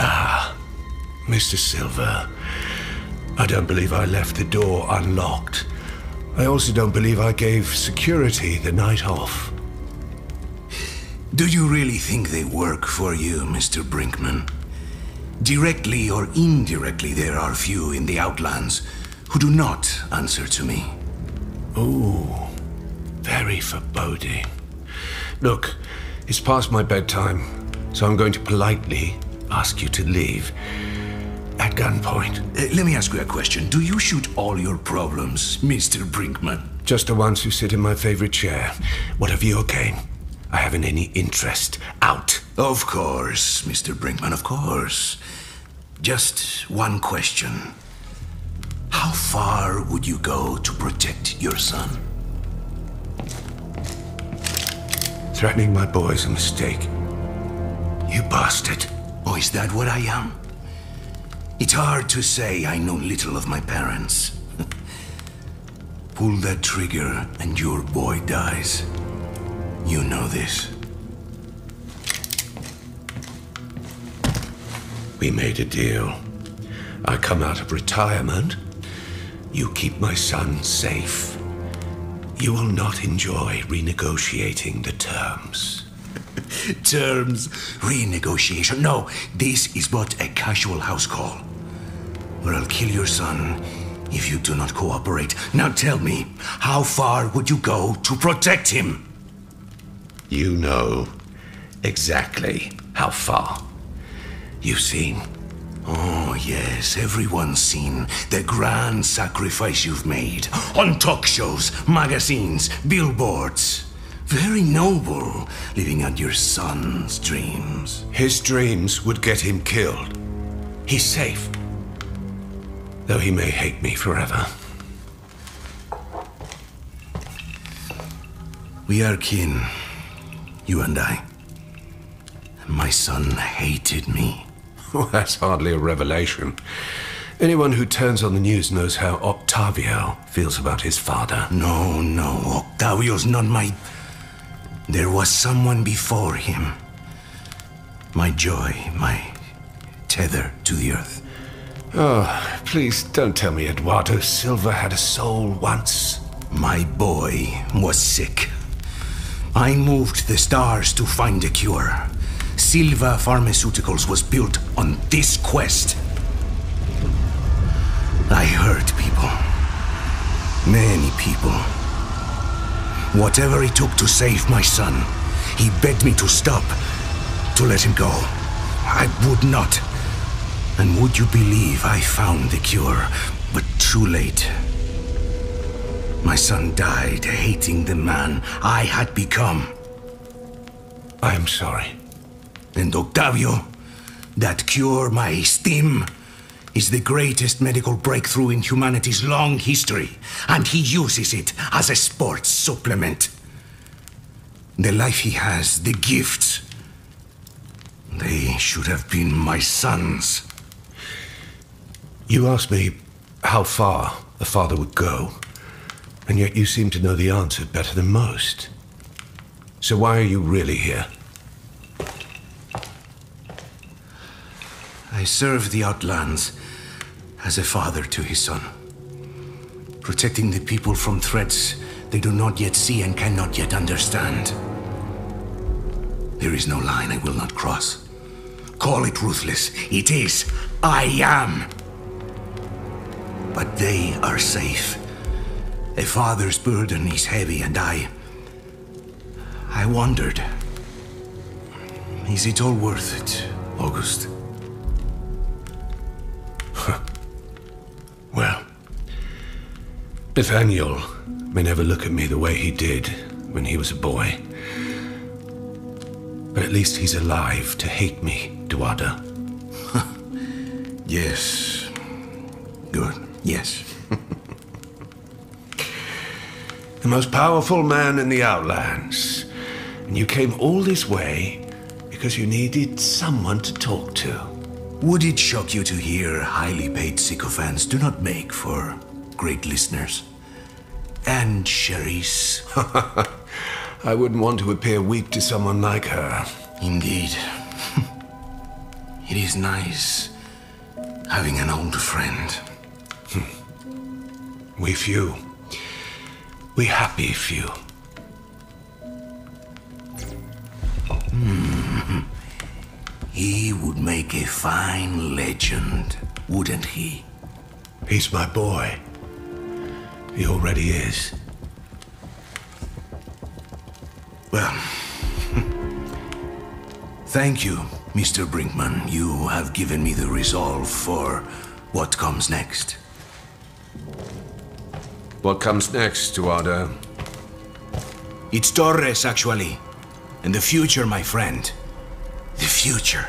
ah, Mr. Silva. I don't believe I left the door unlocked. I also don't believe I gave security the night off. Do you really think they work for you, Mr. Brinkman? Directly or indirectly, there are few in the Outlands who do not answer to me. Oh, very foreboding. Look, it's past my bedtime, so I'm going to politely ask you to leave. At gunpoint. Uh, let me ask you a question. Do you shoot all your problems, Mr. Brinkman? Just the ones who sit in my favorite chair. What of your game? I haven't any interest. Out. Of course, Mr. Brinkman, of course. Just one question. How far would you go to protect your son? Threatening my boy is a mistake. You bastard. Oh, is that what I am? It's hard to say I know little of my parents. Pull that trigger and your boy dies. You know this. We made a deal. I come out of retirement. You keep my son safe. You will not enjoy renegotiating the terms. terms? Renegotiation? No, this is but a casual house call. Or I'll kill your son if you do not cooperate. Now tell me, how far would you go to protect him? You know exactly how far. You've seen. Oh, yes, everyone's seen the grand sacrifice you've made on talk shows, magazines, billboards. Very noble, living out your son's dreams. His dreams would get him killed. He's safe. Though he may hate me forever. We are kin. You and I. My son hated me. Well, that's hardly a revelation. Anyone who turns on the news knows how Octavio feels about his father. No, no, Octavio's not my. There was someone before him. My joy, my tether to the earth. Oh, please don't tell me Eduardo Silva had a soul once. My boy was sick. I moved the stars to find a cure. Silva Pharmaceuticals was built on this quest. I hurt people. Many people. Whatever it took to save my son, he begged me to stop, to let him go. I would not. And would you believe I found the cure, but too late. My son died hating the man I had become. I am sorry. And Octavio, that cure, my esteem, is the greatest medical breakthrough in humanity's long history, and he uses it as a sports supplement. The life he has, the gifts, they should have been my son's. You asked me how far a father would go, and yet you seem to know the answer better than most. So why are you really here? I serve the Outlands as a father to his son, protecting the people from threats they do not yet see and cannot yet understand. There is no line I will not cross. Call it ruthless. It is. I am. But they are safe. A father's burden is heavy, and I. I wondered. Is it all worth it, August? Nathaniel may never look at me the way he did when he was a boy. But at least he's alive to hate me, Eduardo. yes. Good. Yes. the most powerful man in the Outlands. And you came all this way because you needed someone to talk to. Would it shock you to hear highly paid sycophants do not make for great listeners? And Cherise. I wouldn't want to appear weak to someone like her. Indeed. It is nice having an old friend. We few. We happy few. Hmm. He would make a fine legend, wouldn't he? He's my boy. He already is. Well, thank you, Mr. Brinkman. You have given me the resolve for what comes next. What comes next, Eduardo? It's Torres, actually. And the future, my friend. The future.